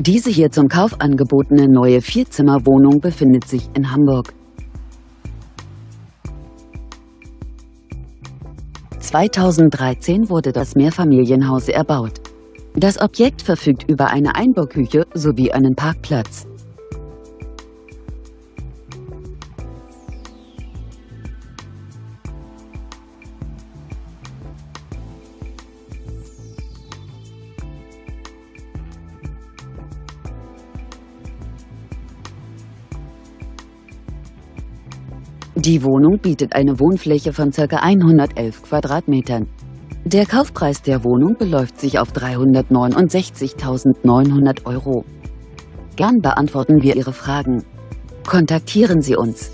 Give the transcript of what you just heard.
Diese hier zum Kauf angebotene neue Vierzimmerwohnung befindet sich in Hamburg. 2013 wurde das Mehrfamilienhaus erbaut. Das Objekt verfügt über eine Einbauküche sowie einen Parkplatz. Die Wohnung bietet eine Wohnfläche von ca. 111 Quadratmetern. Der Kaufpreis der Wohnung beläuft sich auf 369.900 Euro. Gern beantworten wir Ihre Fragen. Kontaktieren Sie uns.